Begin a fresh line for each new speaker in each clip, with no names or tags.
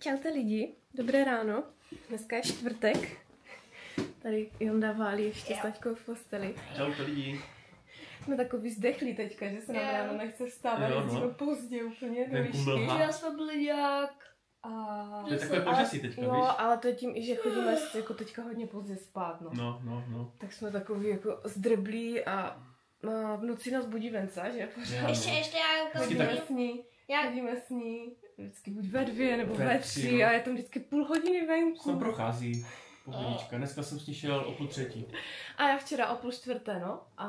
Čaute lidi, dobré ráno. Dneska je čtvrtek. Tady Jonda válí ještě s taťkou v posteli.
Čaute lidi.
Jsme takový zdechlí teďka, že se nám ráno nechce vstávat,
Jo, no.
pozdě úplně do výšky.
Já jsme byli nějak...
A...
To je takové
Ale-
počasí teďka, víš?
Jo, ale to je tím, i že chodíme jako teďka hodně pozdě spát, no.
No, no, no.
Tak jsme takový jako zdrblí a, a v noci nás budí venca, že? Pořád.
Ještě,
no.
ještě já jako
Chodíme
tak-
s ní,
Já,
chodíme s ní, vždycky buď ve dvě nebo
Ve
ve
tři,
tři
no.
a je tam vždycky půl hodiny venku.
Tam prochází. Pohodička. Dneska jsem s ní šel o půl třetí.
A já včera o půl čtvrté, no. A,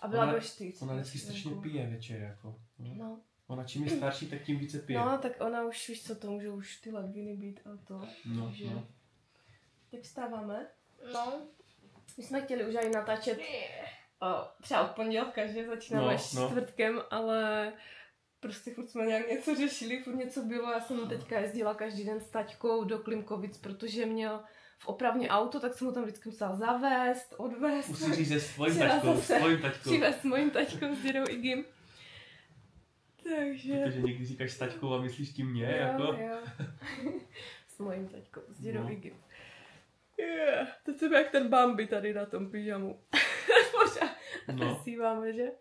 a byla
Ona-
do čtyř.
Ona vždycky strašně pije večer, jako. No.
No,
Ona čím je starší, tak tím více pije.
no, tak ona už, víš co, to můžou už ty ledviny být a to.
No,
takže-
no.
Tak vstáváme.
no.
My jsme chtěli už aj natáčet o, třeba od pondělka, že začínáme
No, no.
čtvrtkem, ale prostě furt jsme nějak něco řešili, furt něco bylo. Já jsem teďka jezdila každý den s taťkou do Klimkovic, protože měl v opravně auto, tak jsem mu tam vždycky musela zavést, odvést.
Musí říct se svým
Včera
taťkou,
zase
svým taťkou.
Přivez s mojím taťkou s dědou Igim. Takže...
Protože někdy říkáš s taťkou a myslíš tím mě,
jo,
jako.
jo. s mojím taťkou, s dědou
No.
Igim. Yeah. To jsem jak ten Bambi tady na tom pyžamu. Pořád
No.
že?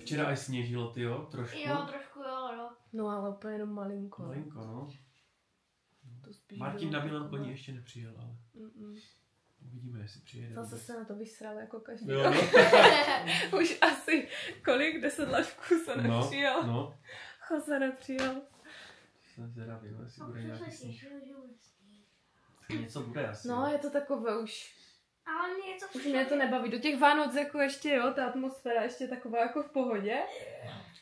Včera až sněžilo, ty jo, trošku.
Jo, trošku jo, no.
No ale úplně jenom malinko.
Malinko, no.
To spíš
Martin na Milan koní ještě nepřijel, ale
Mm-mm.
uvidíme, jestli přijede.
Zase
vůbec.
se na to vysral jako každý
Jo, no.
Už asi kolik, deset let v kuse
No,
nepřijel.
no.
Jose nepřijel.
Jsem zvědavý, jestli bude nějaký
se
sníh. Něco bude asi.
No, je to takové už.
Ale mě něco
Už mě to nebaví. Do těch Vánoc jako ještě, jo, ta atmosféra ještě taková jako v pohodě.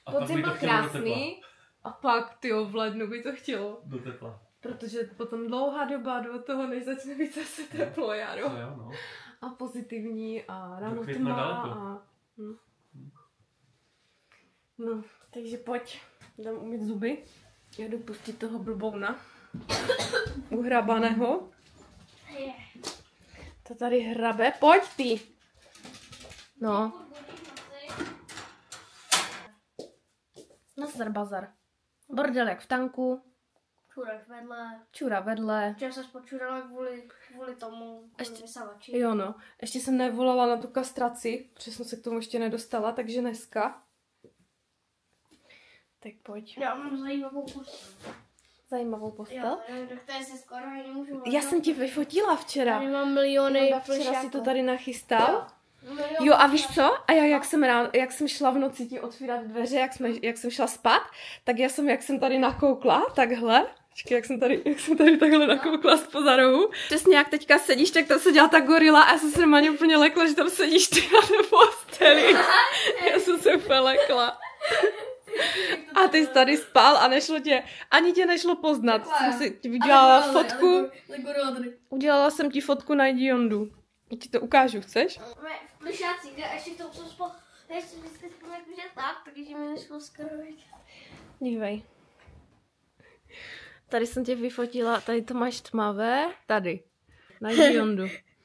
A
Podzim
by to
byl krásný. A pak, ty v lednu by to chtělo.
Do tepla.
Protože potom dlouhá doba do toho, než začne být zase teplo, jaro.
To jo, no.
A pozitivní a ráno tma a... Hm. No, takže pojď, dám umít zuby. Já jdu pustit toho blbouna. Uhrabaného.
Je.
To tady hrabe. Pojď ty! No, nazdar bazar. Bordelek v tanku,
Čurek vedle.
čura vedle.
Včera se spočurala kvůli, kvůli tomu, kvůli
Ještě-
vysavači.
Jo no, ještě jsem nevolala na tu kastraci, protože jsem se k tomu ještě nedostala, takže dneska. Tak pojď.
Já mám zajímavou postel.
Zajímavou postel.
Jo, jo, do které se skoro nemůžu
Já jsem ti vyfotila včera.
Tady mám miliony
včera si to tady nachystal.
Miliony
Jo a víš co? A já jak jsem, ráno, jak jsem šla v noci ti otvírat dveře, jak, jsme, jak jsem šla spát, tak já jsem, jak jsem tady nakoukla, takhle, Počkej, jak jsem tady, jak jsem tady takhle nakoukla spoza rohu. Přesně jak teďka sedíš, tak tam seděla ta gorila a já jsem se normálně úplně lekla, že tam sedíš ty na posteli. Já jsem se úplně lekla. A ty jsi tady spal a nešlo tě, ani tě nešlo poznat. Jsem si ti udělala fotku, udělala jsem ti fotku na Jondu. Já ti to ukážu, chceš?
V plišácích, a ještě to co spolu, ještě vždycky spolu jakože tak, takže mi nešlo skoro vidět.
Dívej. Tady jsem tě vyfotila, tady to máš tmavé, tady. Najdi Jondu.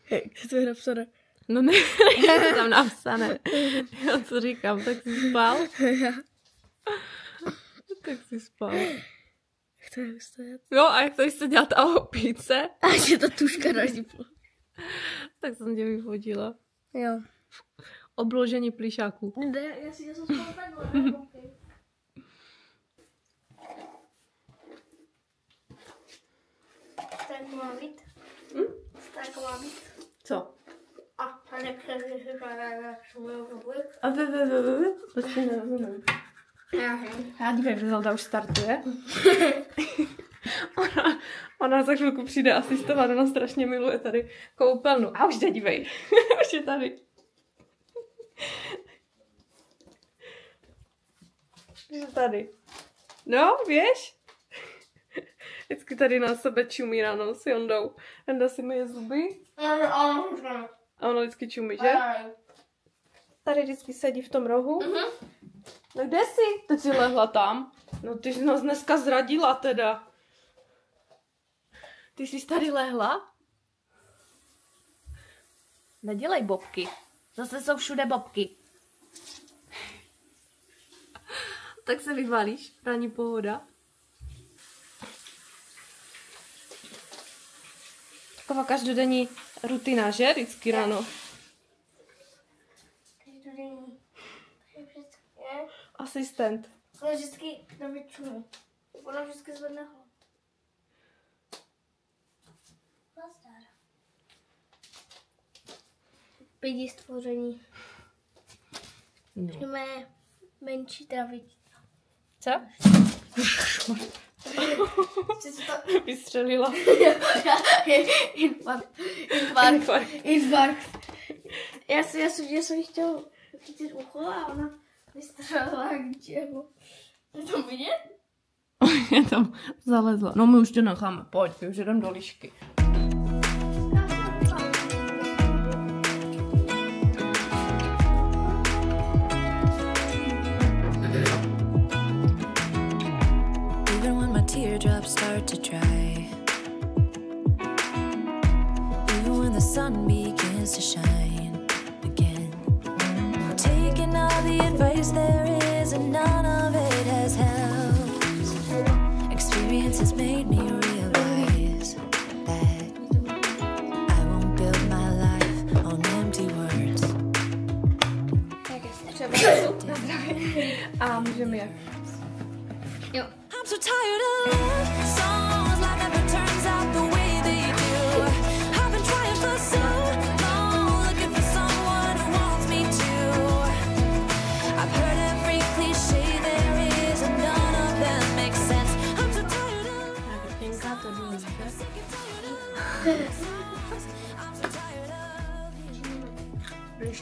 To je napsané.
No ne, je to tam napsané. Já co říkám, tak jsi spal? tak jsi spal.
Chce vystat.
Jo, a jak tady se dělá ta opíce,
A je to tuška na žípu.
tak jsem tě vyfotila.
Jo.
Obložení plišáků.
Ne, já si něco spolu takhle. Tak má být.
Hm?
Tak má být.
Co?
A, a nepřežiješ, že svůj rubu.
A ve, ve, ve, ve, ve. Já dívej, Zelda už startuje. ona, ona za chvilku přijde asistovat, ona strašně miluje tady koupelnu. A už jde, dívej. už je tady. Už je tady. No, víš? Vždycky tady na sebe čumí ráno s Jondou. Jenda si myje zuby a ona vždycky čumí, že? Tady vždycky sedí v tom rohu. No kde jsi? Teď si lehla tam. No ty jsi nás dneska zradila teda. Ty jsi tady lehla? Nedělej bobky. Zase jsou všude bobky. tak se vyvalíš, ranní pohoda. Taková každodenní rutina, že? Vždycky ráno. Asistent.
Ale vždycky na většinu. Ona vždycky zvedne hlavu. Nazdar. Pidi stvoření.
No.
Máme menší travička.
Co?
To...
Vystřelila.
Infarkt. Infarkt. Infarkt. Já, si, já, jsem, já jsem jí chtěl chytit ucho a ona vystřelila k něčemu. Je to vidět?
Je tam zalezla. No my už to necháme. Pojď, my už jdem do lišky.
Even when my teardrops start to dry. Even when the sun begins to shine advice there is, and none of it has helped. Experience has made me realize that I won't build my life on empty words.
Um, Můžeme
I'm so tired of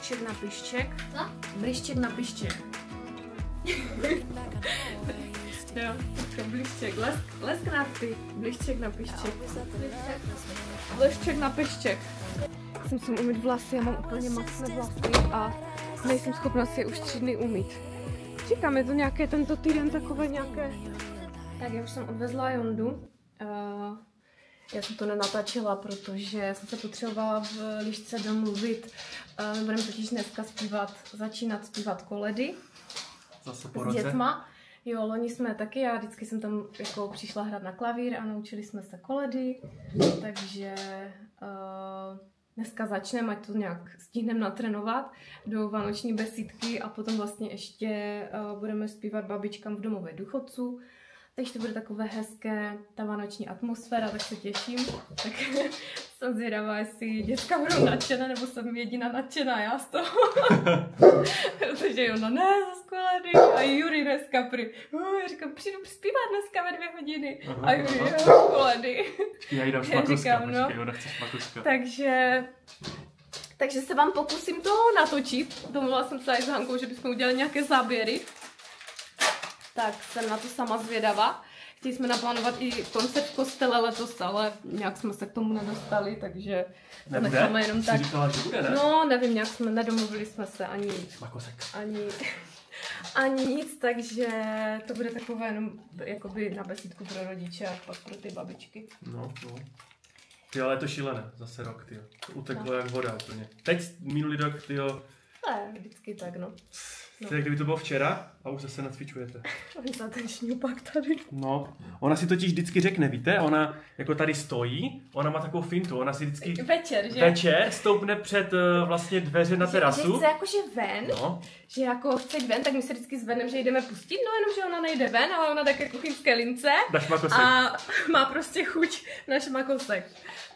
Blišček na pišček.
Co?
Blišček na pišček. Jo, blišček. Lesk, lesk na ty. Blišček na pišček. Blišček na pišček. Já jsem si umýt vlasy, já mám úplně masné vlasy a nejsem schopna si je už tři dny umýt. Říkám, je to nějaké tento týden takové nějaké... Tak já už jsem odvezla Jondu. Uh, já jsem to nenatáčela, protože jsem se potřebovala v lišce domluvit. Uh, budeme totiž dneska zpívat, začínat zpívat koledy
Zase po
s dětma. Jo, loni jsme taky, já vždycky jsem tam jako přišla hrát na klavír a naučili jsme se koledy, takže uh, dneska začneme, ať to nějak stihneme natrénovat do vánoční besídky a potom vlastně ještě uh, budeme zpívat babičkám v domově důchodců. Takže to bude takové hezké, ta vánoční atmosféra, tak se těším. Tak jsem zvědavá, jestli děcka budou nadšené, nebo jsem jediná nadšená já z toho. Protože ona ne, za. A Juri dneska prý. Uh, já říkám, přijdu zpívat dneska ve dvě hodiny.
Aha,
A Juri, jo.
Počkej, já jí dám
Já
šmakoska,
říkám, no.
chce.
Takže, takže se vám pokusím to natočit. Domluvila jsem se i s Hankou, že bychom udělali nějaké záběry. Tak jsem na to sama zvědavá. Chtěli jsme naplánovat i koncert kostele letos, ale nějak jsme se k tomu nedostali, takže
Nebude?
necháme jenom
Jsi
tak.
říkala, že bude, ne?
No, nevím, nějak jsme nedomluvili jsme se ani, ani, ani nic, takže to bude takové jenom jakoby na besídku pro rodiče a pak pro ty babičky.
No, no. Ty, ale je to šílené, zase rok, ty. Uteklo
No.
jak voda úplně. Teď, minulý rok, ty
Ne, vždycky tak, no.
to je, kdyby to bylo včera a už zase nacvičujete.
Oni za ten šňupak tady.
No, ona si totiž vždycky řekne, víte, ona jako tady stojí, ona má takovou fintu, ona si vždycky
Večer, že?
večer stoupne před eh, vlastně dveře na
Že, že
terasu.
chce jakože ven,
No,
že jako chce jít ven, tak my se vždycky zvedneme, že jdeme pustit, no jenom, že ona nejde ven, ale ona také kuchyňské lince
dáš makosek.
a má prostě chuť na šmakosek.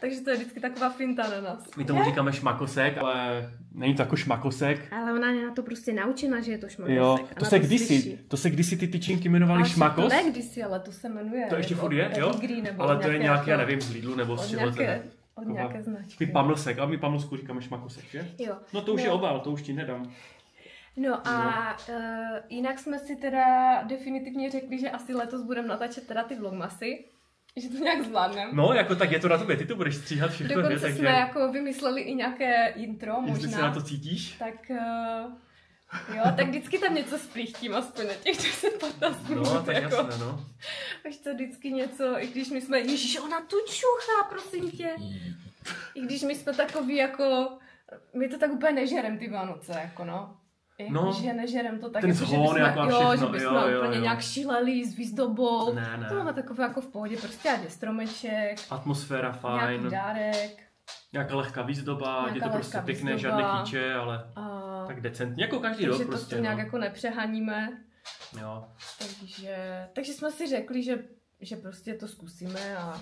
Takže to je vždycky taková finta na nás.
My tomu říkáme šmakosek, ale není to jako šmakosek.
Ale ona je na to prostě naučena, že je to šmakosek.
Jo, to se kdysi,
slyší.
to se kdysi ty tyčinky jmenovali
Ale
šmakos.
To ne kdysi, ale to se jmenuje.
To ještě furt je, jo?
nebo
Ale to je nějaký, já nevím, z Lidlu nebo z
Od
čeho to je.
nějaké, od nějaké značky.
My pamlsek, a my pamlsku říkáme šmakosek, že?
Jo.
No to už
No.
je obal, to už ti nedám.
No a uh, jinak jsme si teda definitivně řekli, že asi letos budeme natáčet teda ty vlogmasy, že to nějak zvládneme.
No, jako tak je to na tobě, ty to budeš stříhat všechno?
Dokonce
Takže
jsme jako vymysleli i nějaké intro
jestli
možná.
se na to cítíš.
Tak uh, jo, tak vždycky tam něco sprichtím, aspoň na těch 10-15 minut.
No, tak
jako.
jasné, no.
Až to vždycky něco, i když my jsme, ježiš, ona tu čuchá, prosím tě. I když my jsme takový jako, my to tak úplně nežerem ty Vánoce, jako no. Jako,
No.
že nežerem to tak,
Ten
jako,
zhon
že bychom,
jako a
jo,
všechno,
že bychom
jo, jo,
úplně
jo.
nějak šíleli s výzdobou.
Ne, ne.
To máme takové jako v pohodě, prostě ať je stromeček,
Atmosféra
nějaký
fajn,
dárek.
nějaká lehká výzdoba, je to prostě pěkné,
výzdoba.
žádné kýče, ale
A,
tak decentně, jako každý
takže
rok prostě.
to nějak
no.
jako nepřehaníme.
Jo.
Takže, takže jsme si řekli, že, že prostě to zkusíme a,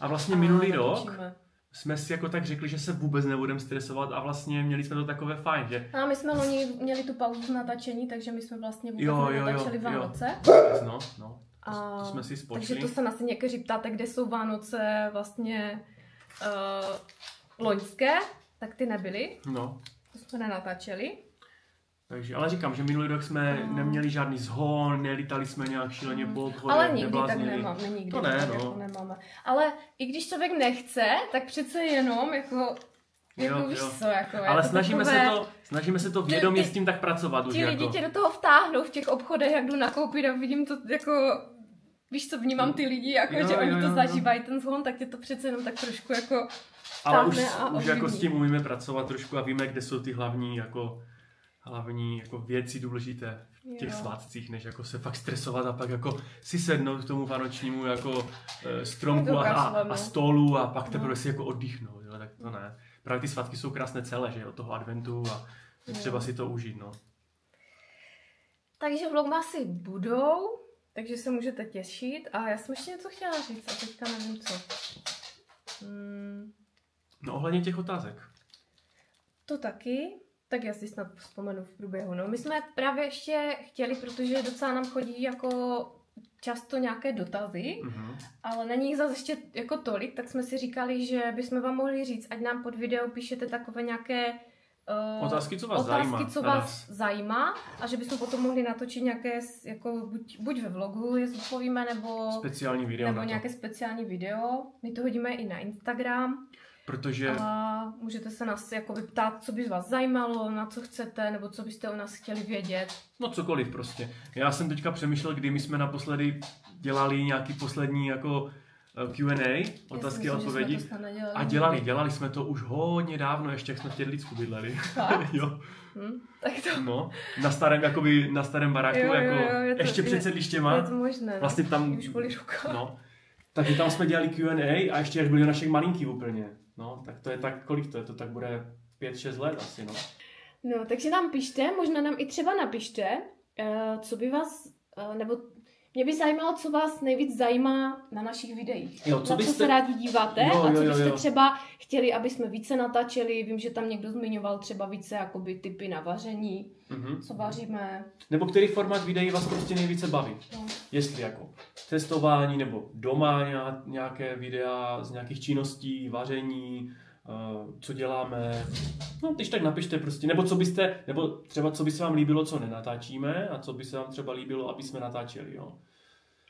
A vlastně
a
minulý rok
natočíme.
Jsme si jako tak řekli, že se vůbec nebudeme stresovat a vlastně měli jsme to takové fajn, že
No A my jsme loni měli tu pauzu z natáčení, takže my jsme vlastně vůbec
Jo, jo, jo,
nenatáčeli
jo.
Vánoce.
no, no, to,
A,
to jsme si
takže
spočili.
to se nás někteří ptáte, kde jsou Vánoce vlastně uh, loňské, tak ty nebyly,
No,
to jsme nenatáčeli.
Takže, ale říkám, že minulý rok jsme
No.
neměli žádný zhon, nelítali jsme nějak šíleně po obchodě,
Ale nikdy tak nemáme, nikdy
To
tak
ne,
jako
no.
nemáme. Ale i když člověk nechce, tak přece jenom jako, jako
Jo,
víš
jo.
co, jako
Ale
to
snažíme
takové,
se to, snažíme se to vědomě
ty-
s tím tak pracovat
Ti lidi
jako.
tě do toho vtáhnou v těch obchodech, jak jdu nakoupit a vidím to jako, víš co, vnímám ty lidi, jako,
Jo,
že
jo,
oni
jo,
to
jo.
zažívají ten zhon, tak tě to přece jenom tak trošku jako
Ale už,
a
už jako s tím umíme pracovat trošku a víme, kde jsou ty hlavní jako hlavní jako věci důležité v těch
Jo.
svátcích, než jako se fakt stresovat a pak jako si sednout k tomu vánočnímu jako e, stromku a, a, a
no.
stolu a pak teprve
No.
si jako oddýchnout, jo, tak to ne. Právě ty svátky jsou krásné celé, že od toho adventu a je
Jo.
třeba si to užít, no.
Takže vlogmasy budou, takže se můžete těšit. A já jsem ještě něco chtěla říct a teďka nevím co. Hmm,
No ohledně těch otázek.
to taky. Tak já si snad vzpomenu v průběhu. No, my jsme právě ještě chtěli, protože docela nám chodí jako často nějaké dotazy,
Mhm.
ale není jich zase ještě jako tolik, tak jsme si říkali, že bychom vám mohli říct, ať nám pod video píšete takové nějaké uh,
Otázky, co vás
otázky,
zajímá
co vás zajímá a že bychom potom mohli natočit nějaké, jako buď, buď ve vlogu, je zodpovíme, nebo,
Speciální video
nebo nějaké speciální video. My to hodíme i na Instagram
Protože
a můžete se nás jako ptát, co by vás zajímalo, na co chcete, nebo co byste o nás chtěli vědět.
No cokoliv prostě. Já jsem teďka přemýšlel, kdy my jsme naposledy dělali nějaký poslední jako eh, Q&A, otázky a odpovědi. A dělali, dělali jsme to už hodně dávno, ještě jak jsme v Tědlicku bydleli. Jo,
Hm? Tak to
no. Na starém, jakoby, na starém baráku,
Jo, jo,
jako,
jo, je to-
ještě
je-
před sedlištěma.
je to možné. no.
Vlastně tam,
Už
no. Takže tam jsme dělali Q&A a ještě jak byli naše malinký úplně. No, tak to je tak, kolik to je? To tak bude 5-6 let asi, no.
No, takže nám pište, možná nám i třeba napište, eh, co by vás, eh, nebo mě by zajímalo, co vás nejvíc zajímá na našich videích.
Jo, co
na co
byste-
se rádi díváte
Jo,
a
jo,
co
jo,
byste
jo.
třeba chtěli, aby jsme více natáčeli. Vím, že tam někdo zmiňoval třeba více jakoby typy na vaření,
Mhm.
co vaříme.
Nebo který formát videí vás prostě nejvíce baví?
No.
Jestli jako testování nebo doma nějak- nějaké videa z nějakých činností, vaření, co děláme. No, když tak napište prostě, nebo co byste, nebo třeba co by se vám líbilo, co nenatáčíme a co by se vám třeba líbilo, aby jsme natáčeli, jo.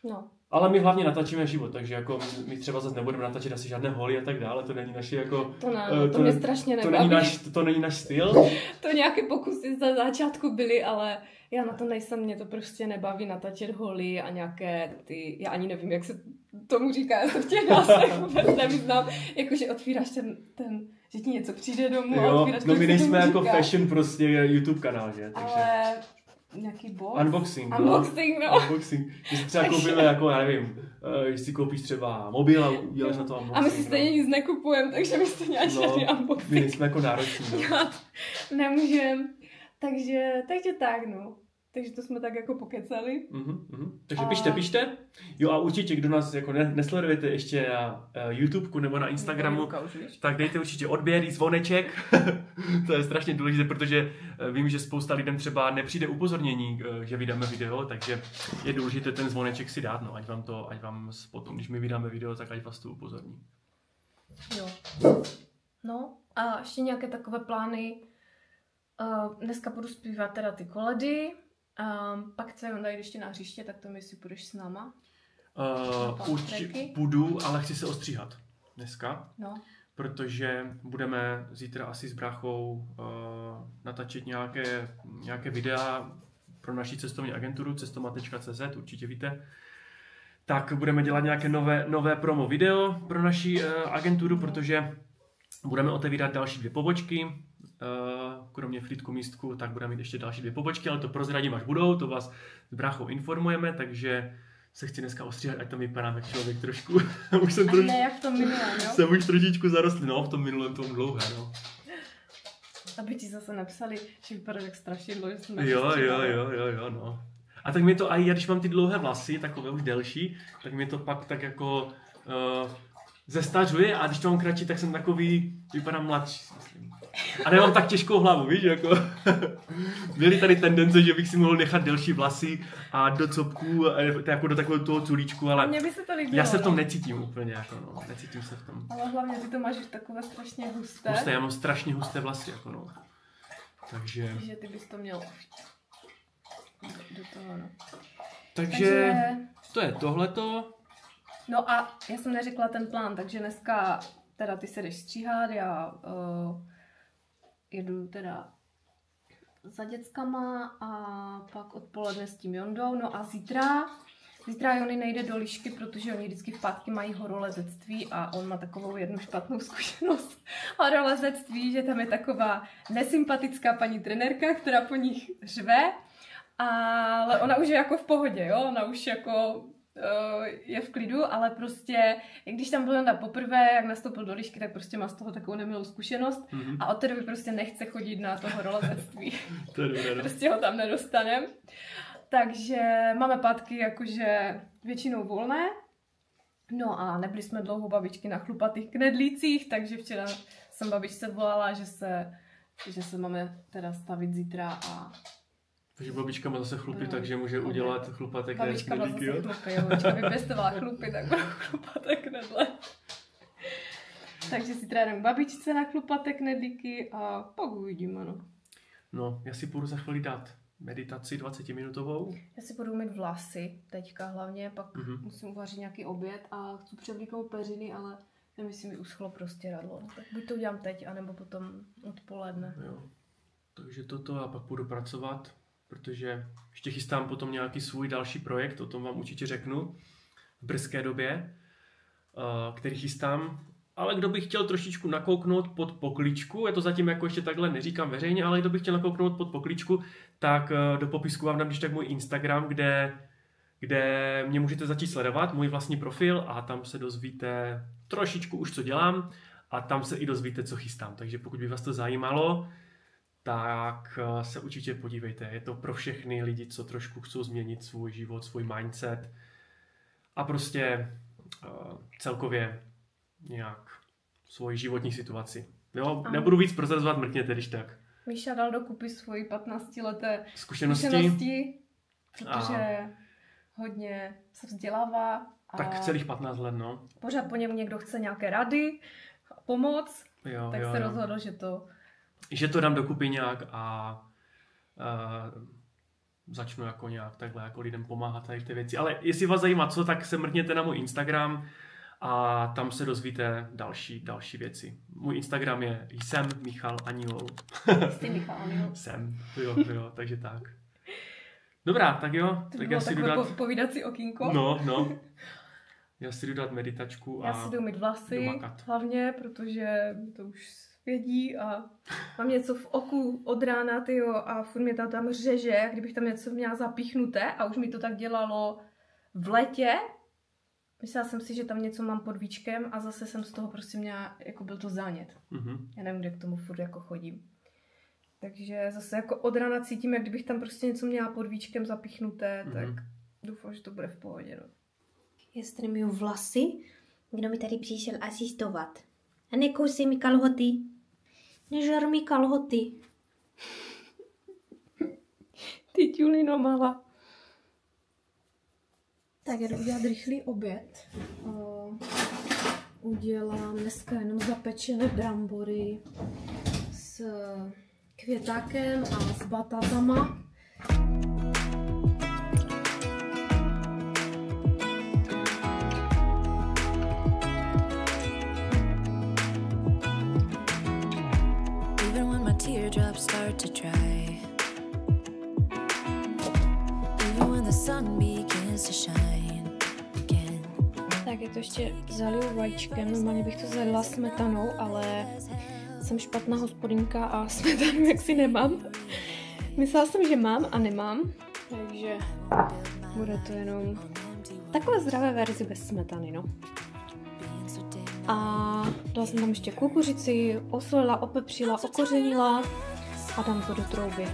no.
Ale my hlavně natáčíme život, takže jako my, třeba zase nebudeme natáčet asi žádné holy a tak dále, to není naše jako...
To, ne,
eh,
to, mě strašně
to
nebaví.
není, náš, to, to není náš styl.
To nějaké pokusy za začátku byly, ale já na to nejsem, mě to prostě nebaví natáčet holy a nějaké ty, já ani nevím, jak se tomu říká, já se v těch názvech vůbec nevyznám, jakože otvíráš ten, ten, že ti něco přijde domů a
Jo,
otvíráš,
no my nejsme jako
říká.
fashion prostě YouTube kanál, že? Takže...
Ale nějaký box?
Unboxing, no.
Unboxing, no.
Unboxing. Když si třeba koupíme jako, já nevím, eh, když si koupíš třeba mobil a uděláš na to unboxing.
A my si
no.
stejně nic nekupujeme, takže my stejně ani
No,
žádný
My
unboxing
nejsme jako nároční, no.
nemůžem. Takže, takže tak, no. Takže to jsme tak jako pokecali.
Mhm, mhm. Takže
A-
pište, pište. Jo a určitě, kdo nás jako ne, nesledujete ještě na uh, YouTubeku nebo na Instagramu,
víš?
tak dejte určitě odběr i zvoneček. to je strašně důležité, protože eh, vím, že spousta lidem třeba nepřijde upozornění, eh, že vydáme video, takže je důležité ten zvoneček si dát, no, ať vám to, ať vám s- potom, když my vydáme video, tak ať vás to upozorní.
Jo. No a ještě nějaké takové plány. Uh, dneska budu zpívat teda ty koledy. Um, pak chce Jonda jít ještě na hřiště, tak to mi si půjdeš s náma.
Uh, určitě půjdu, ale chci se ostříhat dneska,
No.
protože budeme zítra asi s bráchou uh, natáčet nějaké, nějaké videa pro naši cestovní agenturu cestomat.cz, určitě víte. Tak budeme dělat nějaké nové, nové promo video pro naši uh, agenturu, protože budeme otevírat další dvě pobočky. uh, kromě flítku místku, tak budeme mít ještě další dvě pobočky, ale to prozradím, až budou, to vás s bráchou informujeme, takže se chci dneska ostříhat, ať tam vypadám jak člověk trošku.
už jsem troši... ne jak v tom minulém, jo?
Jsem už trošičku zarostl, no, v tom minulém tom dlouhé, no.
Aby ti zase napsali, že vypadá jak strašidlo, že jsem
Jo, jo, jo, jo, jo, no. A tak mi to, a já když mám ty dlouhé vlasy, takové už delší, tak mi to pak tak jako uh, zestařuje a když to mám kratší, tak jsem takový, vypadám mladší, myslím. A nemám tak těžkou hlavu, víš, jako. Byly tady tendence, že bych si mohl nechat delší vlasy a do copků, jako do takového toho culíčku, ale
Mně by se to líbilo,
já se v tom no. necítím úplně, jako no, necítím se v tom.
Ale hlavně ty to máš takové strašně husté.
Husté, já mám strašně husté vlasy, jako no. Takže...
Takže ty bys to měl do toho, no.
Takže, takže... to je tohleto.
No a já jsem neřekla ten plán, takže dneska teda ty se jdeš stříhat, já uh, jedu teda za dětskama a pak odpoledne s tím Jondou. No a zítra, zítra Jony nejde do lišky, protože oni vždycky v pátky mají horolezectví a on má takovou jednu špatnou zkušenost horolezectví, že tam je taková nesympatická paní trenérka, která po nich řve, ale ona už je jako v pohodě, jo, ona už jako je v klidu, ale prostě, když tam byl na poprvé, jak nastoupil do lišky, tak prostě má z toho takovou nemilou zkušenost mm-hmm. a od té doby prostě nechce chodit na to horolezectví.
to je dobré,
no. prostě ho tam nedostanem. Takže máme pátky jakože většinou volné. No a nebyli jsme dlouho babičky na chlupatých knedlících, takže včera jsem babičce volala, že se, že se máme teda stavit zítra a
takže babička má zase chlupy, no, takže může udělat chlupatek
Babička má zase chlupy, jo. Babička vypěstovala chlupy, tak budou chlupatek nedle. takže si trénuji babičce na chlupatek nedlíky a pak uvidíme, no.
No, já si půjdu za chvíli dát meditaci 20 minutovou.
Já si budu mít vlasy teďka hlavně, pak mm-hmm. musím uvařit nějaký oběd a chci převlíknout peřiny, ale nevím, jestli mi uschlo prostě radlo. Tak buď to udělám teď, anebo potom odpoledne.
Jo. Takže toto a pak půjdu pracovat protože ještě chystám potom nějaký svůj další projekt, o tom vám určitě řeknu v brzké době, eh, který chystám. Ale kdo by chtěl trošičku nakouknout pod pokličku, je to zatím jako ještě takhle neříkám veřejně, ale kdo by chtěl nakouknout pod pokličku, tak eh, do popisku vám dám když tak můj Instagram, kde, kde mě můžete začít sledovat, můj vlastní profil a tam se dozvíte trošičku už, co dělám a tam se i dozvíte, co chystám. Takže pokud by vás to zajímalo, tak eh, se určitě podívejte. Je to pro všechny lidi, co trošku chcou změnit svůj život, svůj mindset a prostě uh, celkově nějak svoji životní situaci. Jo, nebudu víc prozrazovat, mrkněte, když tak.
Míša dal dokupy svoji 15 leté
zkušenosti,
zkušenosti protože a... hodně se vzdělává.
A tak celých 15 let, no.
Pořád po něm někdo chce nějaké rady, pomoc,
jo,
tak
jo,
se
jo.
rozhodl, že to
že to dám dokupy nějak a, a začnu jako nějak takhle jako lidem pomáhat tady té věci. Ale jestli vás zajímá co, tak se mrkněte na můj Instagram a tam se dozvíte další, další věci. Můj Instagram je jsem Michal Anilou.
Jsi Michal Anilou.
jsem, jo, jo, takže tak. Dobrá, tak jo.
To
tak
já si jdu dát... povídací okýnko.
No, no. Já si jdu dát meditačku a
Já si jdu mít vlasy, hlavně, protože to už vědí a mám něco v oku od rána, tyjo, a furt mě tam, tam řeže, jak kdybych tam něco měla zapíchnuté a už mi to tak dělalo v letě. Myslela jsem si, že tam něco mám pod víčkem a zase jsem z toho prostě měla, jako byl to zánět. Mm-hmm. Já nevím, kde k tomu furt jako chodím. Takže zase jako od rána cítím, jak kdybych tam prostě něco měla pod víčkem zapíchnuté, mm-hmm. tak doufám, že to bude v pohodě. No.
Já streamuju vlasy, kdo mi tady přišel asistovat. A nekousej mi kalhoty. Nežer mi kalhoty.
Ty Julino malá. Tak jdu udělat rychlý oběd. Uh, udělám dneska jenom zapečené brambory s květákem a s batatama. Start to dry. Even when the sun begins to shine again. Tak je to ještě zaliju vajíčkem, normálně bych to zjedla smetanou, ale jsem špatná hospodinka a smetanu jaksi nemám. Myslela jsem, že mám a nemám, takže bude to jenom takové zdravé verzi bez smetany, no. A dala jsem tam ještě kukuřici, osolila, opepřila, okořenila a dám to do trouby.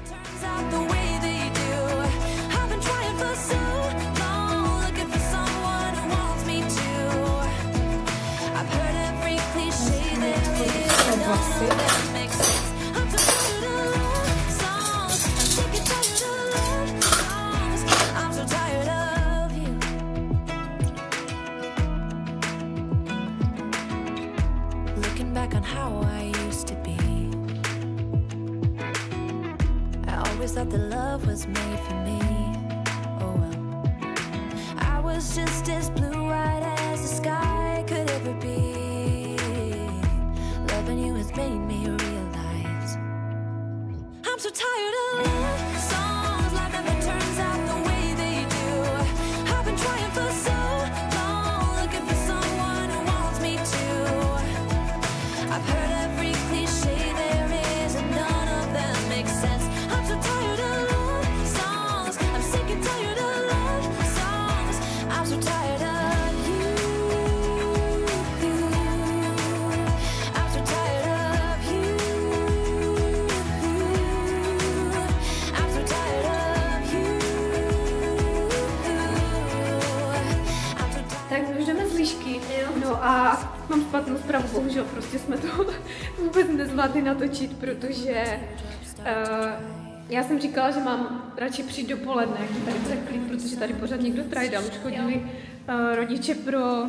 Love was made for me. Oh well. I was just as blue eyed as the sky could ever be. Loving you has made me realize I'm so tired of
špatnou zprávu, bohužel prostě jsme to vůbec nezvládli natočit, protože uh, já jsem říkala, že mám radši přijít dopoledne, jak tady bude klid, protože tady pořád někdo trajdal, už chodili uh, rodiče pro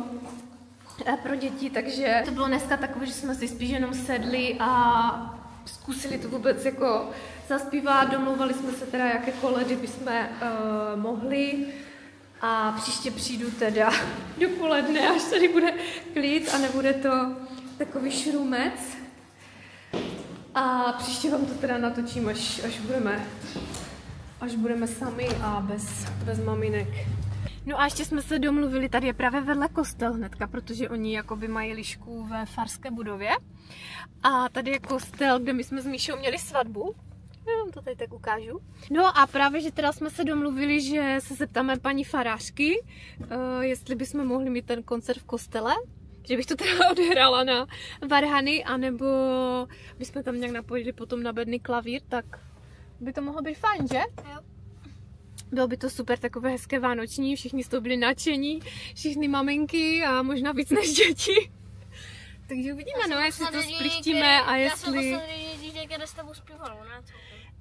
eh, pro děti, takže to bylo dneska takové, že jsme si spíš jenom sedli a zkusili to vůbec jako zaspívat, domlouvali jsme se teda, jaké koledy bychom uh, mohli a příště přijdu teda dopoledne, až tady bude klid a nebude to takový šrumec. A příště vám to teda natočím, až, až budeme až budeme sami a bez, bez maminek. No a ještě jsme se domluvili, tady je právě vedle kostel hnedka, protože oni jakoby mají lišku ve farské budově. A tady je kostel, kde my jsme s Míšou měli svatbu. Já vám to tady tak ukážu. No a právě, že teda jsme se domluvili, že se zeptáme paní farářky, uh, jestli bychom mohli mít ten koncert v kostele, že bych to teda odehrála na varhany, anebo bychom tam nějak napojili potom na bedný klavír, tak by to mohlo být fajn, že?
Jo.
Bylo by to super, takové hezké vánoční, všichni z toho byli nadšení, všichni maminky a možná víc než děti. Takže uvidíme, no, jestli to splištíme a
Já jsem
jestli...
poslední dítě, které s tebou zpívalo, ne?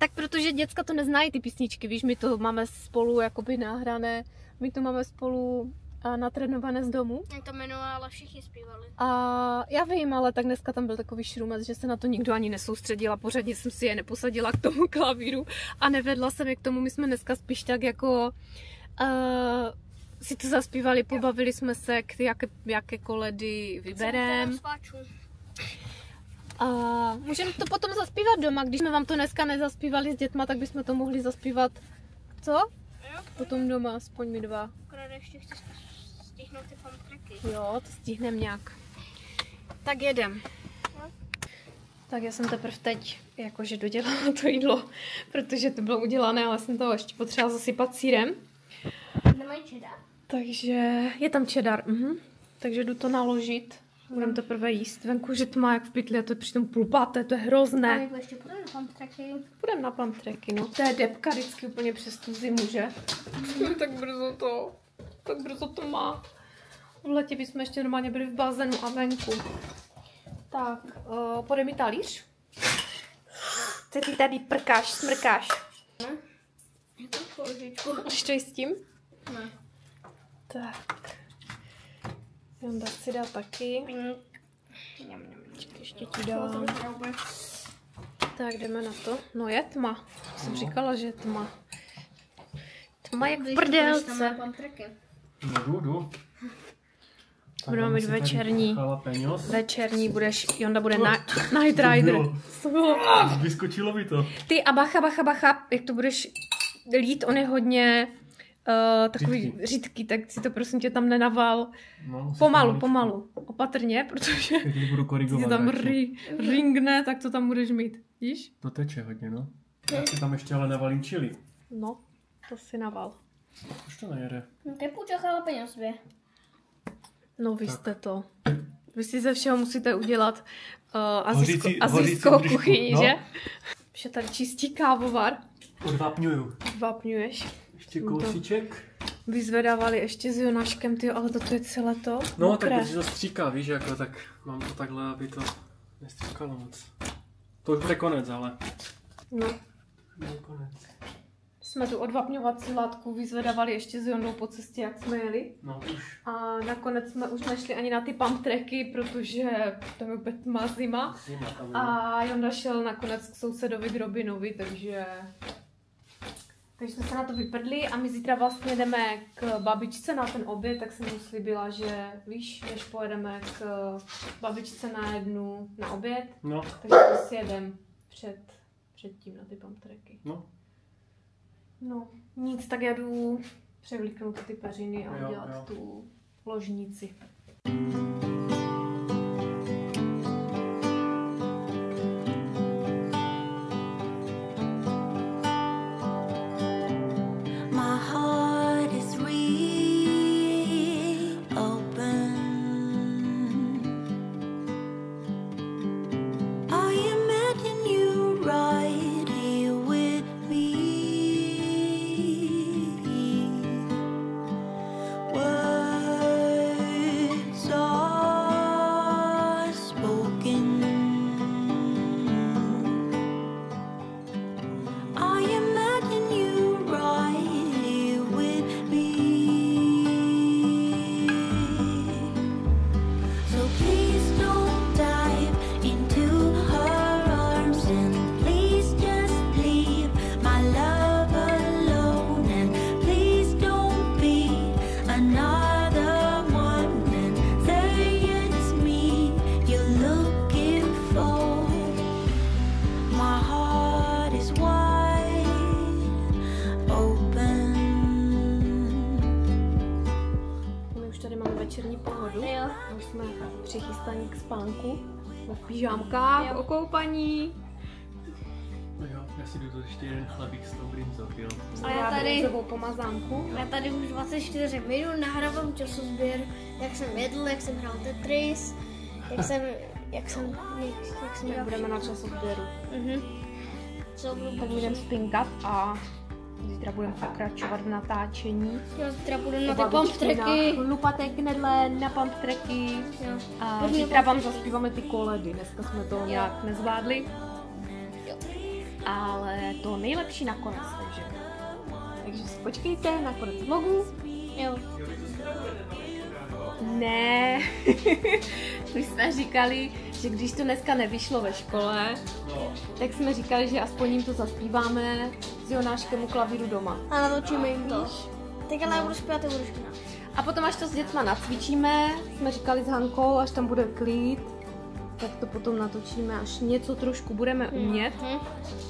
Tak protože děcka to neznají ty písničky, víš, my to máme spolu jakoby nahrané, my to máme spolu a natrénované z domu.
Jak to jmenuje, ale všichni zpívali.
A já vím, ale tak dneska tam byl takový šrumec, že se na to nikdo ani nesoustředila, pořádně jsem si je neposadila k tomu klavíru a nevedla jsem je k tomu, my jsme dneska spíš tak jako uh, si to zaspívali, pobavili jsme se, k jaké, jaké koledy vyberem. A můžeme to potom zaspívat doma, když jsme vám to dneska nezaspívali s dětma, tak bychom to mohli zaspívat, co?
Jo,
Potom doma, aspoň my dva.
akorát ještě chci stihnout ty fantracky.
Jo, to stihneme nějak. Tak jedem. Tak já jsem teprve teď jakože dodělala to jídlo, protože to bylo udělané, ale jsem to ještě potřebovala zasypat sírem.
Nemají čeda?
Takže je tam čedar, mhm. takže jdu to naložit. Budeme teprve jíst. Venku, že tma jak v pytli a to je přitom půl páté, to je hrozné.
Jako ještě půjdeme fantracky.
Půjdeme na pantreky, no. To je depka vždycky úplně přes tu zimu, že? tak brzo to, tak brzo to má. V letě bychom ještě normálně byli v bazénu a venku. Tak, uh, podej mi talíř. Ty ty tady prkáš, smrkáš.
Jako kožičku.
Ještě s tím?
Ne.
Tak. Jonda si dá taky. Ještě ti dám. Tak jdeme na to. No je tma. Jsem říkala, že je tma. Tma jak v prdelce.
No jdu, jdu.
Budeme mít večerní. Večerní budeš, Jonda bude na, Night Rider.
bylo? Vyskočilo mi to.
Ty a bacha, bacha, bacha, jak to budeš lít, on je hodně uh, takový
Řidký.
řídký, tak si to prosím tě tam nenaval.
No,
Pomalu, pomalu. Opatrně, protože
Teď budu korigovat.
tam ri, ringne, tak to tam budeš mít. Víš?
To teče hodně, no. Já si tam ještě ale navalím čili.
No, to si naval.
Už to nejede.
No, jalapeňo sobě.
No vy
Tak.
jste to. Vy si ze všeho musíte udělat uh, azijsko,
Hořící-
azijskou
hořící
kuchyni,
no.
že? Vše tady čistí kávovar.
Odvápňuju.
Vápňuješ.
Ještě kousíček.
Vyzvedávali ještě s Jonáškem, ty, ale toto je celé to.
No,
mokré.
tak když to stříká, víš, jako tak mám to takhle, aby to nestříkalo moc. To už bude konec, ale.
No.
Bude konec.
Jsme tu odvapňovací látku vyzvedávali ještě s Jondou po cestě, jak jsme jeli.
No, už.
A nakonec jsme už nešli ani na ty pump tracky, protože tam je úplně zima.
Zima tam je.
A Jonda šel nakonec k sousedovi k Robinovi, takže... Takže jsme se na to vyprdli a my zítra vlastně jdeme k babičce na ten oběd, tak jsem mu slíbila, že víš, než pojedeme k babičce na jednu na oběd,
No,
takže to si jedem před, před tím na ty pump tracky.
no.
No, nic, tak já jdu převlíknout ty peřiny a
Jo,
udělat
jo.
tu ložnici.
My
Pyžámkách,
Jo.
okoupaní.
No jo, já si jdu to ještě jeden chlebík s tou brinzou, jo.
A já tady-
pomazánku.
Já tady už 24 minut nahrávám časozběr, jak jsem jedl, jak jsem hrál Tetris, jak jsem, jak jsem, jak, jak jsem
Tak
dělal
budeme na.
Mhm. Co budu
Tak budeme spinkat a zítra budeme pokračovat v natáčení.
Já zítra půjdu na ty pump tracky.
Knedle, na pump tracky.
Jo.
A zítra vám zaspíváme ty koledy. Dneska jsme to nějak nezvládli.
Jo.
Ale to nejlepší nakonec, takže. Takže si počkejte na konec vlogu.
Jo.
Ne, my jsme říkali, že když to dneska nevyšlo ve škole,
No,
tak jsme říkali, že aspoň jim to zaspíváme s Jonáškem u klavíru doma.
A natočíme jim to. Teď ale já budu zpívat, ty budeš zpívat.
A potom, až to s dětma nacvičíme, jsme říkali s Hankou, až tam bude klid, tak to potom natočíme, až něco trošku budeme umět
Hm.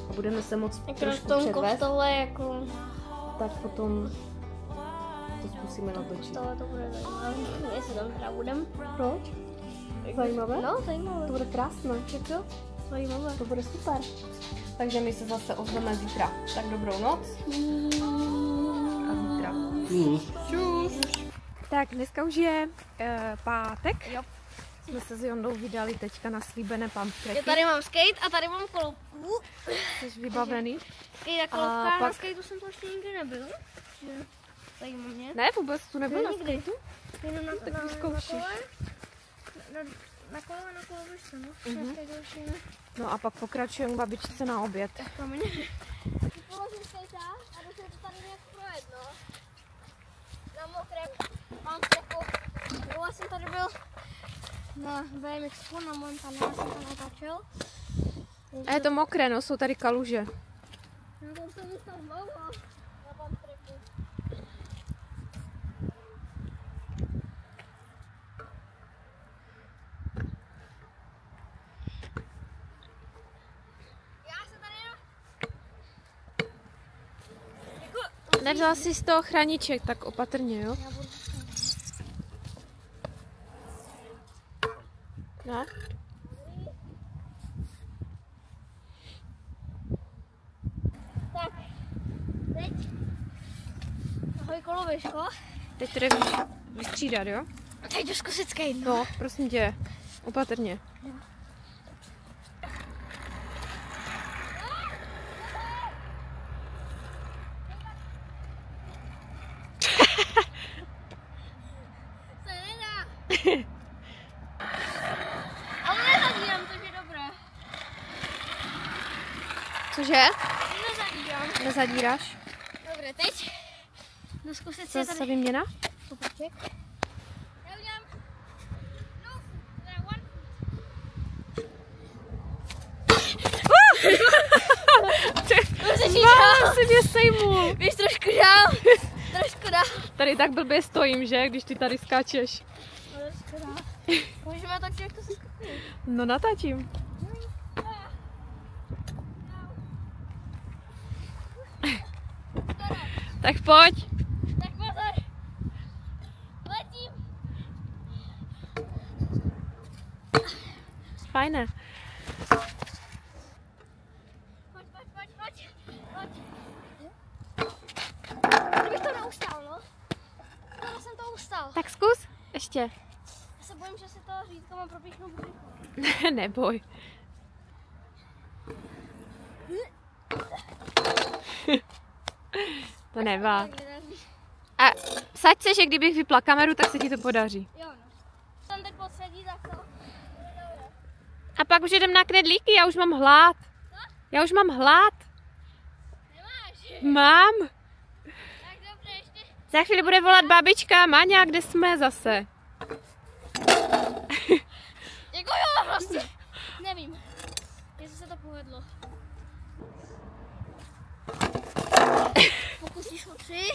a budeme se moc
Jak v
trošku
tom
předvést,
kostele, jako...
tak potom to zkusíme natočit.
Kostele to bude zajímavé. Jestli tam teda budem.
Proč? Zajímavé?
No, zajímavé.
To bude krásné.
Jak to? Zajímavé.
To bude super. Takže my se zase ozveme zítra. Tak dobrou noc a zítra. Čus. Tak dneska už je uh, pátek.
Jo.
Jsme se s Jondou vydali teďka na slíbené pump
Já tady mám skate a tady mám kolobku.
Jsi vybavený?
Skate a
A
kolobka, na
pak-
skateu jsem to ještě nikdy nebyl. Že- Zajímá mě.
Ne, vůbec tu nebyl
Ne,
na
nikdy.
skateu.
Jenom na,
Tak
na, na,
vyzkoušíš.
kole. Na, na, na kole, na. Na skateu ještě ne.
No a pak pokračujeme babičce na oběd.
Promiň. Položím skate a jdu se to tady nějak projet, no. Na mokrém. Mám trochu. Jo, já jsem tady byl na BMX, na Montana, já jsem tam natáčel.
A je to mokré, no, jsou tady kaluže.
No to jsem už tam dlouho. Tady
Nevzala jsi z toho chrániček, tak opatrně, jo? No.
Tak, teď. Ahoj koloběžko.
Teď to jdeš vystřídat, jo?
Teď jdu zkusit skate, no.
No, prosím tě, opatrně.
Se nedá. Ale nezadívám, to je dobré.
Cože? Nezadíráš?
Dobré, teď. Jdu zkusit si
Zase
tady
výměna?
kopaček. Já udělám... No,
Málo si mě sejmu.
Víš, trošku dál. Trošku dál.
Tady tak blbě stojím, že? Když ty tady skáčeš.
Trošku dál. Můžeme točit, jak to se.
No natáčím. Tak pojď.
Tak pozor. Letím.
Fajné.
Pojď, pojď, pojď, pojď. Pojď. Kdybych to neustál, no. Ale jsem to ustál.
Tak zkus. Ještě.
Já se bojím, že se to řídkama propíchnu břicho.
Neboj. To nevá. A saď se, že kdybych vypla kameru, tak se ti to podaří.
Jo, no. Jsem teď podsedí, tak to.
A pak už jdem na knedlíky, já už mám hlad. Já už mám hlad.
Nemáš.
Mám.
Tak dobře, ještě.
Za chvíli bude volat babička, Maňa, kde jsme zase?
Jako jo, prostě. Nevím, jestli se to povedlo. Pokusíš o tři.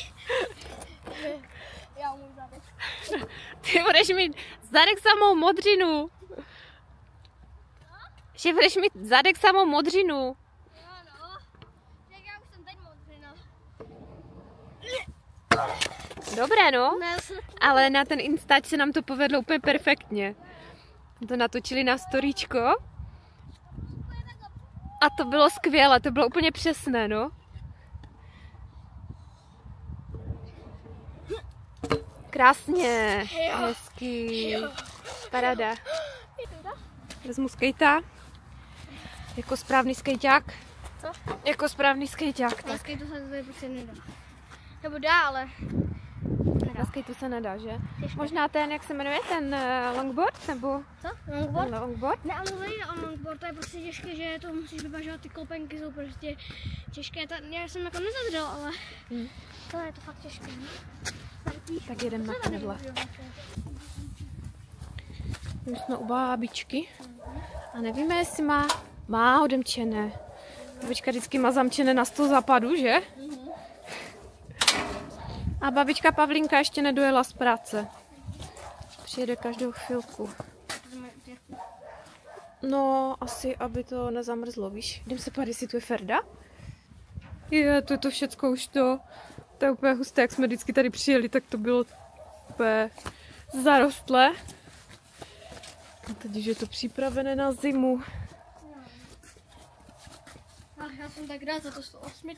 Já umím zadek.
Ty budeš mít zadek samou modřinu. Že budeš mít zadek samou modřinu.
Jo, no. Tak já už jsem teď modřina.
Dobré, no. Ale na ten instač se nám to povedlo úplně perfektně. To natočili na storíčko. A to bylo skvělé, to bylo úplně přesné, no. Krásně, hezký, parada. Vezmu skejta, jako správný skejťák.
Co?
Jako správný skejťák.
Na skateu se to tady prostě nedá. Nebo dá, ale...
Na skateu se nedá, že? Možná ten, jak se jmenuje, ten eh, longboard, nebo
Co? Longboard?
ten longboard?
Ne, ale nejde o longboard, to je prostě těžké, že to musíš vyvažovat, ty klopenky jsou prostě těžké. To, já jsem jako nezadřel, ale
Hmm.
to je to fakt těžké. No.
Tak jedem na knedle. Už jsme u bábičky. A nevíme, jestli má, má odemčené. Babička vždycky má zamčené na stůl zapadu, že? A babička Pavlinka ještě nedojela z práce. Přijede každou chvilku. No, asi, aby to nezamrzlo, víš. Jdem se podívat, jestli tu je Ferda. Je, to je to všecko už to. To je úplně husté, jak jsme vždycky tady přijeli, tak to bylo úplně zarostlé. A teď už je to připravené na zimu.
Ach, já jsem tak rád za to 108.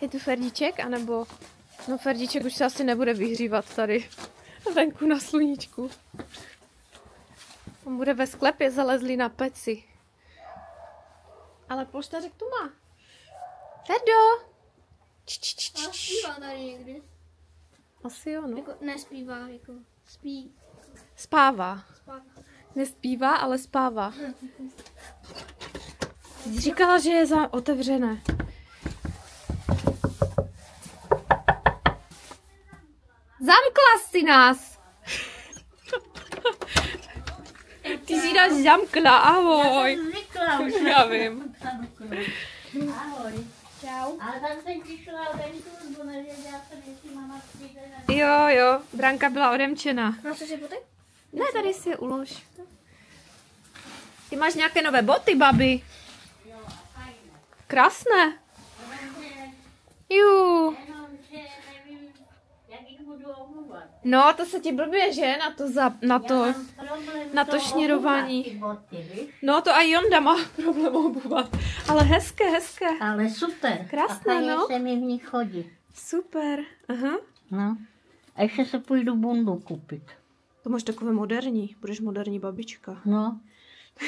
Je tu Ferdíček, anebo... No Ferdíček už se asi nebude vyhřívat tady venku na sluníčku. On bude ve sklepě zalezlý na peci. Ale poštařek tu má. Ferdo! Č, č, č, č,
A
č.
zpívá tady někdy.
Asi jo, no.
Jako, nespívá, jako spí.
Spává.
Spává.
Nespívá, ale spává. Říkala, že je za otevřené. Zamkla si nás! Ty si nás zamkla, ahoj.
Zvykla už
Já vím.
Ahoj.
Čau.
Ale tam jsem přišla venku, bo nevěděla jsem, jestli mama přijde na
Jo, jo, Branka byla odemčena.
Máš si boty?
Ne, tady si je ulož. Ty máš nějaké nové boty, babi? Krásné. Jú. No, to se ti blbě, že? Na to, za, na to. na to šněrování. No, to i Jonda má problém obuvat. Ale hezké, hezké.
Ale super.
Krásné,
a
no.
se mi v nich chodí.
Super. Aha.
No. A ještě se půjdu bundu koupit.
To máš takové moderní. Budeš moderní babička.
No.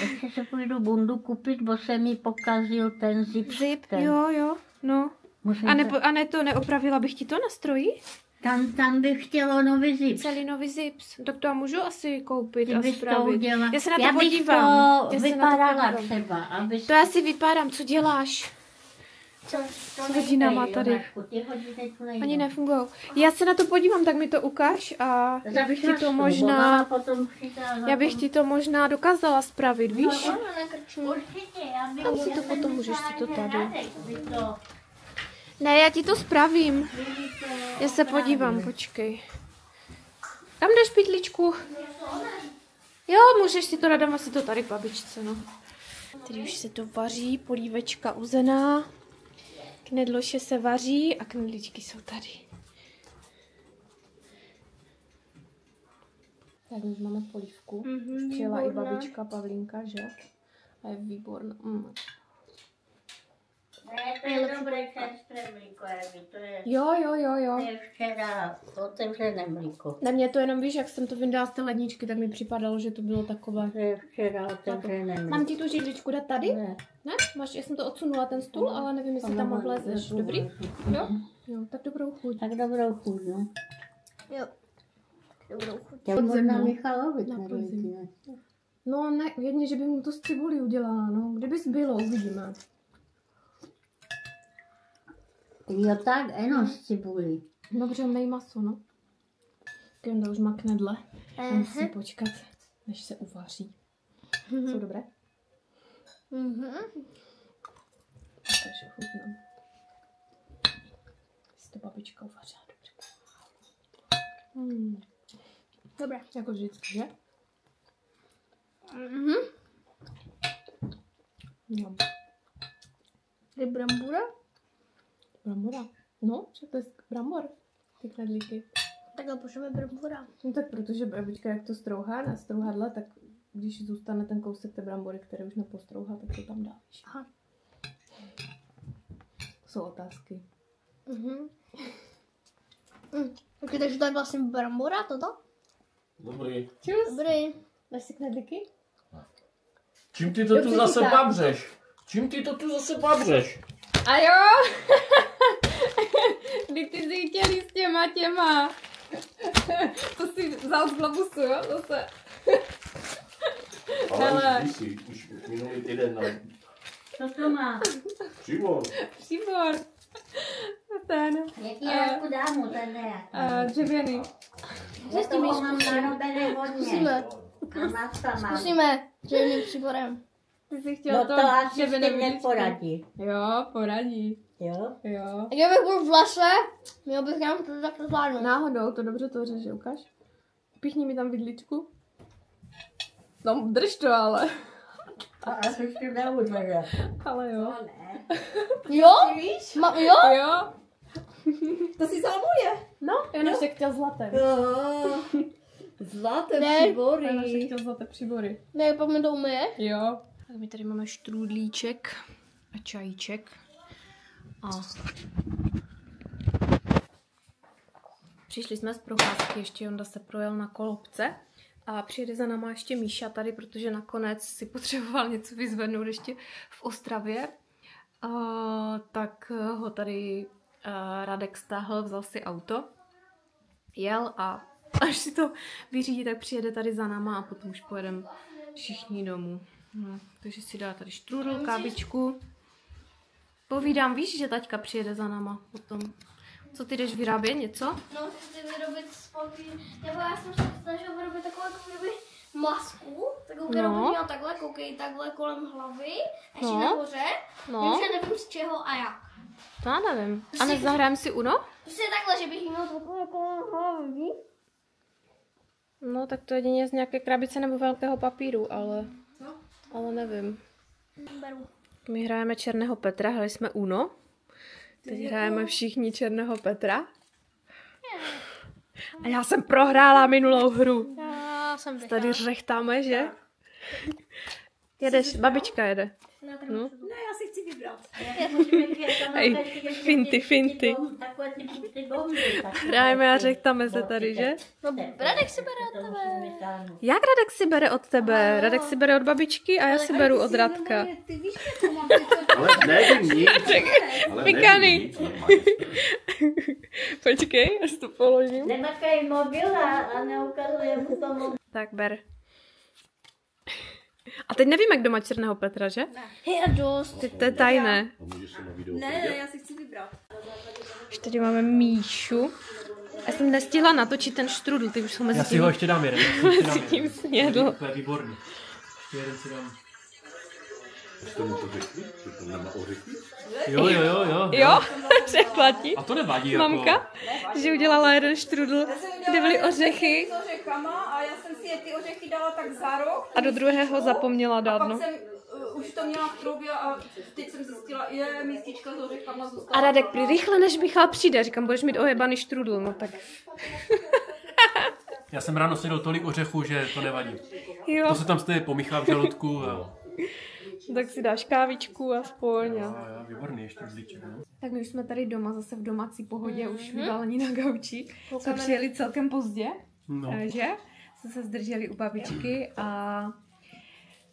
Ještě se půjdu bundu koupit, bo se mi pokazil ten zip.
Zip,
ten.
jo, jo, no.
Musím
A,
to-
nebo, a ne to, neopravila bych ti to na stroji?
Tam, tam bych chtělo nový zip.
Celý nový zips. Tak to já můžu asi koupit
Ty
a
to udělala.
Já se na to
Já bych
podívám.
to
Já se na to
vypadala
podívám.
třeba, aby
To já si vypadám, co děláš?
to, to
hodina má
nejde,
tady? Ani nefungují. Já se na to podívám, tak mi to ukáž a já bych ti to možná, já bych ti to možná dokázala spravit, víš?
Určitě, já bych...
Tam si to potom můžeš si to tady. Ne, já ti to spravím. Já se podívám, počkej. Tam jdeš pytličku. Jo, můžeš si to dám si to tady k babičce, no. Tady už se to vaří, polívečka uzená. Knedloše se vaří a knedličky jsou tady. Tak už máme polívku. Mm-hmm, Přijela i babička Pavlínka, že? A je výborná. Mm.
Ne, to je mlíko, Evi, to je,
Jo, jo, jo, jo.
to je včera otevřené mlíko.
Na mě to jenom víš, jak jsem to vyndala z té ledničky, tak mi připadalo, že to bylo takové.
To je včera otevřené mlíko.
Mám ti tu židličku dát tady?
Ne.
Ne? Máš, já jsem to odsunula ten stůl, ale nevím, jestli tam oblézeš. Dobrý? Jo? Jo, tak dobrou chuť.
Tak dobrou chuť, no.
Jo. Dobrou chuť.
Já možná
no.
Michalovi.
No ne, jedně, že bych mu to z cibulí udělala, no. Kdybys bylo, uvidíme.
Jo tak, eno z cibulí.
Dobře, nej maso, no. Kenda už má knedle.
Mhm.
Musí počkat, než se uvaří. Jsou dobré?
Mhm.
Takže chutnám. Si to babička uvařila dobře. Hmm.
Dobré.
Jako vždycky, že?
Mhm.
Jo.
Ty brambura?
Brambora. No, že to je brambor. Ty knedlíky.
Tak ale proč brambura?
No tak protože babička jak to strouhá na strouhadle, tak když zůstane ten kousek té brambory, který už nepostrouhá, tak to tam dá. víš.
Aha.
To jsou otázky.
Mhm. Mm. Okay, takže to je vlastně brambora, toto?
Dobrý.
Čus.
Dobrý.
Dáš si knedlíky?
Čím ty to
Dobře
tu zase
chytá.
babřeš? Čím ty to tu zase babřeš?
A jo! Kdy ty jsi chtěl s těma těma. to si vzal z globusu, jo? Zase. Hele.
už jsi, už minulý týden na
Co to má?
Přibor.
Přibor. Ten.
Jaký já jako dámu, ten ne.
Uh, dřevěný.
Já to mám narobené hodně.
Zkusíme.
A.
Zkusíme dřevným příborem.
Ty jsi chtěl
No to asi s
dřevěné
tím neporadí.
Jo, poradí.
Jo?
Jo.
A kdybych byl v lese, měl bych nám to takhle zvládnout.
Náhodou to dobře to řeže, ukáž. Pichni mi tam vidličku. No, drž to ale.
A asi s tím neudržel.
Ale jo.
Jo? Ma, jo?
Jo.
To si salmuje.
No, Jan ještě chtěl zlaté.
Zlaté
Ne.
Jan ještě
příbory.
chtěl zlaté přibory.
Ne, pak mi to umyje.
Jo. Tak my tady máme štrůdlíček a čajíček. A přišli jsme z procházky, ještě Jonda se projel na kolobce a přijede za náma ještě Míša tady, protože nakonec si potřeboval něco vyzvednout ještě v Ostravě. A, tak ho tady a, Radek stáhl, vzal si auto, jel a až si to vyřídí, tak přijede tady za náma a potom už pojedeme všichni domů. No, takže si dá tady štrůdl, kávičku. Povídám, víš, že taťka přijede za náma potom. Co ty jdeš vyrábět něco?
No, chci vyrobit spolky, nebo já jsem se snažil vyrobit takovou jako kdyby masku, takovou, kterou
No.
měl takhle, koukej, takhle kolem hlavy, ještě
No.
nahoře,
No,
takže nevím z čeho a jak.
to já nevím. A nezahrajeme si Uno?
Prostě takhle, že bych měl takovou kolem hlavy?
No, tak to jedině z nějaké krabice nebo velkého papíru, ale... Ale nevím.
Beru.
My hrajeme Černého Petra, hráli jsme Uno. Teď hrajeme všichni Černého Petra. A já jsem prohrála minulou hru.
Já jsem
Tady řechtáme, že? Jedeš, babička jede. No.
Ne, já si chci vybrat.
Ej, finty, finty. Hrajeme a řechtáme se tady, že?
No, Radek si bere od tebe.
Jak Radek si bere od tebe? Radek si bere od babičky a já si beru od Radka.
Ale nevím nic. Normálně.
Počkej, až to položím.
Nemakej mobil a, a neukazuje mu to mobil.
Tak ber. A teď nevíme, kdo má černého Petra, že?
Hej a dost.
Teď to je tajné.
A můžeš se na video
Ne, ne, já si chci vybrat.
Už tady máme Míšu. Já jsem nestihla natočit ten štrudl, ty už jsou mezi
Já si
tím,
ho ještě dám jeden. já si
tím snědl.
To je výborný. Ještě jeden si dám.
Jste mu to řekli? Že to nemá ořechy?
Jo, jo, jo, jo.
Jo, řekla ti
A to nevadí, jako.
mamka, že udělala jeden štrudl, kde byly ořechy
s ořechama a já jsem si je ty ořechy dala tak za rok.
a do druhého zapomněla
A
dát, no.
jsem uh, už to měla v trubě a teď jsem zjistila, je místička s ořechama
A
zůstala.
Radek prý rychle, než Michal přijde. Říkám, budeš mít ojebaný štrudl, no tak.
Já jsem ráno snědl tolik ořechů, že to nevadí.
Jo,
To se tam stejně pomíchá v žaludku. A...
tak si dáš kávičku aspoň.
Jo,
A...
jo, výborný ještě zlíček, no.
Tak my už jsme tady doma, zase v domácí pohodě, už vyvalení na gauči. Jsme přijeli celkem pozdě,
No.
že? Jsme se zdrželi u babičky a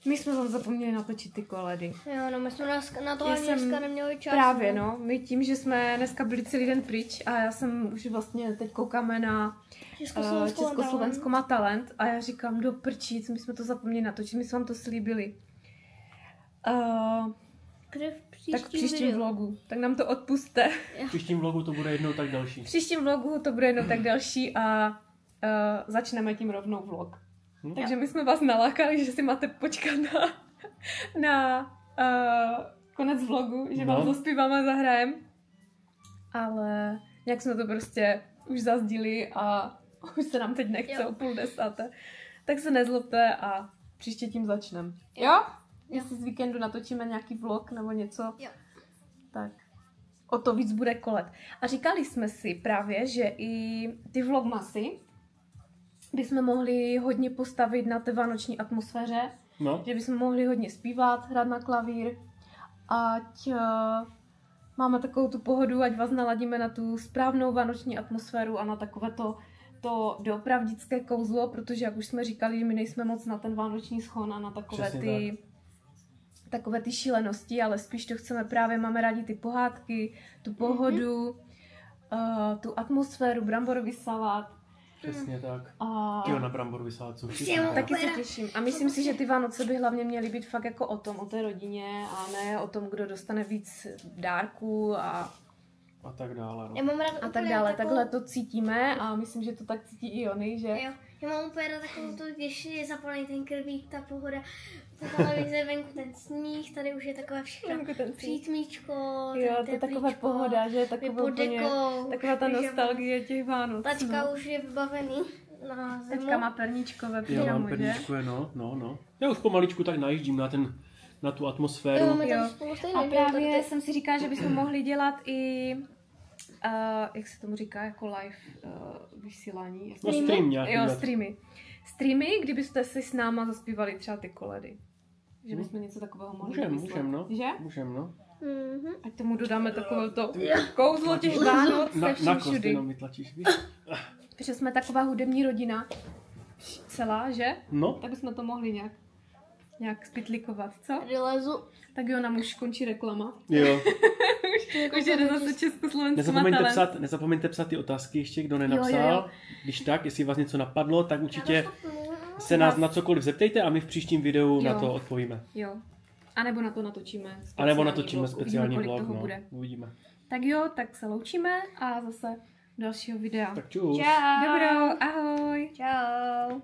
my jsme tam zapomněli natočit ty koledy.
Jo, no my jsme na to
Já
ani
jsem
dneska neměli čas.
Právě, no. My tím, že jsme dneska byli celý den pryč a já jsem už vlastně teď koukáme na eh,
Československo,
Československo má talent a já říkám, do prčíc, my jsme to zapomněli natočit, my jsme vám to slíbili. Uh,
Kde v příštím,
tak v příštím
videu.
vlogu, tak nám to odpuste.
V příštím vlogu to bude jednou tak další.
V příštím vlogu to bude jednou tak další a uh, začneme tím rovnou vlog.
Hm.
Takže my jsme vás nalákali, že si máte počkat na, na uh, konec vlogu, že vám
No.
zaspíváme a zahrajem. Ale nějak jsme to prostě už zazdili a už se nám teď nechce
Jo.
o půl desáté. Tak se nezlobte a příště tím začneme. Jo? Jestli z víkendu natočíme nějaký vlog nebo něco,
Jo.
tak o to víc bude kolet. A říkali jsme si právě, že i ty vlogmasy bychom mohli hodně postavit na té vánoční atmosféře,
No.
že bychom mohli hodně zpívat, hrát na klavír, ať uh, máme takovou tu pohodu, ať vás naladíme na tu správnou vánoční atmosféru a na takové to, to doopravdické kouzlo, protože jak už jsme říkali, my nejsme moc na ten vánoční schon a na takové
Přesně
ty takové ty šílenosti, ale spíš to chceme právě, máme rádi ty pohádky, tu pohodu, uh, tu atmosféru, bramborový salát
Přesně tak.
a
Jo, na bramboru vysát co
taky se těším. A myslím si, že ty Vánoce by hlavně měly být fakt jako o tom, o té rodině a ne o tom, kdo dostane víc dárků a,
A tak dále,
Já
no.
mám rád
a tak dále.
Takovou,
Takhle to cítíme a myslím, že to tak cítí i oni, že
Jo, já mám úplně rád takovou tu, když je zapalený ten krvík, ta pohoda, televize, venku ten sníh, tady už je takové všechno
Venku ten sníh.
přítmíčko,
jo, to je taková pohoda, že je taková úplně, taková ta nostalgie těch Vánoc.
Tačka
no.
už je vybavený na zimu.
Teďka má perníčko ve
Jo,
pyžamu,
mám je, no, no, no. Já už pomaličku tak najíždím na ten, na tu atmosféru.
Jo,
Jo. A právě
tady-
jsem si říkala, že bychom mohli dělat i, uh, jak se tomu říká, jako live uh, vysílání.
No, stream nějaký.
Jo,
dělat.
Streamy. Kdybyste si s náma zaspívali třeba ty koledy. Že bychom něco takového mohli
Můžem,
vymyslet.
můžem, no.
Že?
Můžem, no.
Mhm.
Ať tomu dodáme takové to kouzlo těch Vánoc
Na,
se vším
na kost
všudy.
jenom vytlačíš, víš?
Protože jsme taková hudební rodina celá, že?
No,
Tak bychom to mohli nějak, nějak spitlikovat, co?
Tady lezu.
Tak jo, nám už končí reklama.
jo.
Už jde zase Československo
Nezapomeňte
talent.
psat, nezapomeňte psat ty otázky ještě, kdo nenapsal.
Jo, jo, jo.
Když tak, jestli vás něco napadlo, tak určitě se nás na cokoliv zeptejte a my v příštím videu na
Jo.
to odpovíme.
Jo. A nebo na to natočíme
A nebo
speciální
natočíme
vlog.
speciální
Uvidíme, kolik
vlog,
toho
no.
bude.
Uvidíme.
Tak jo, tak se loučíme a zase dalšího videa.
Tak čus.
Čau.
Dobrou, ahoj.
Čau.